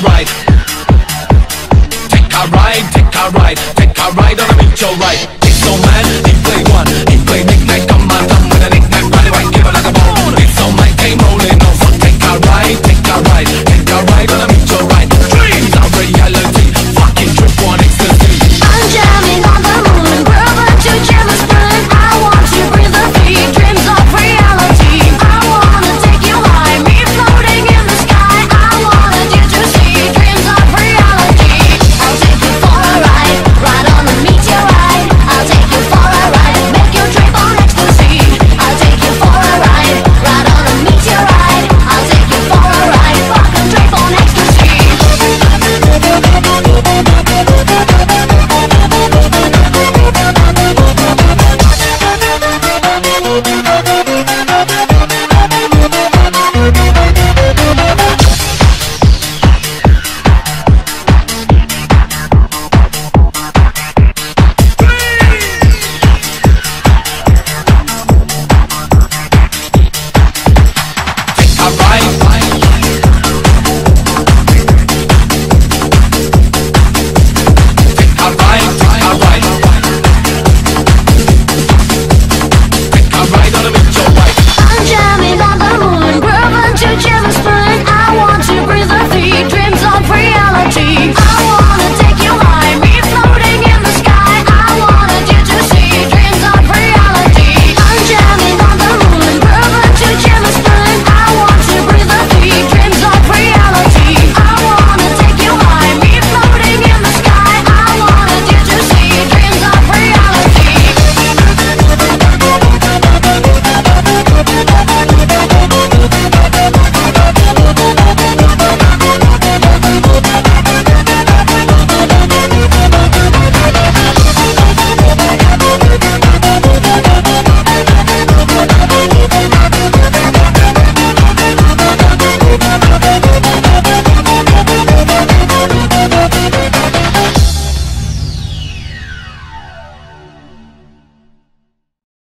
ride. Take a ride, take a ride, take a ride on a meteorite.